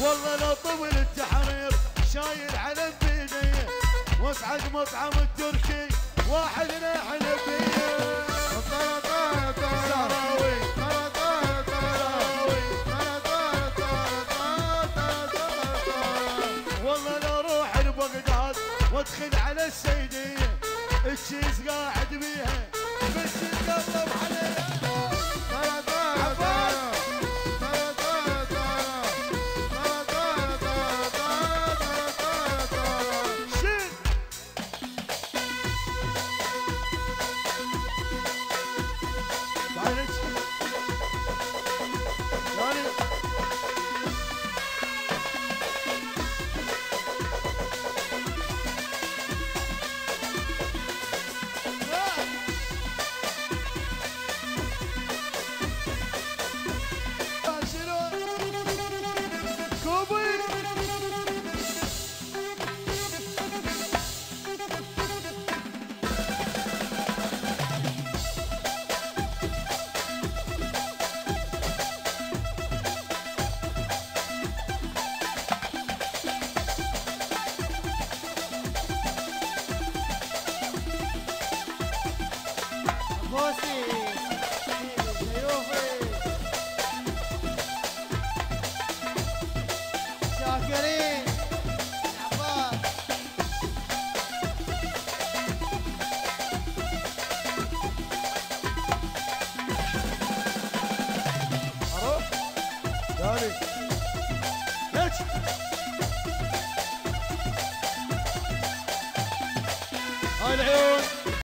والله لو طول التحرير شايل علم بيديه واصعد مطعم التركي واحد نحن سهراوي والله لو لبغداد وادخل على السيديه الشيس قاعد بيها بس Nobody. ليش هاي العيون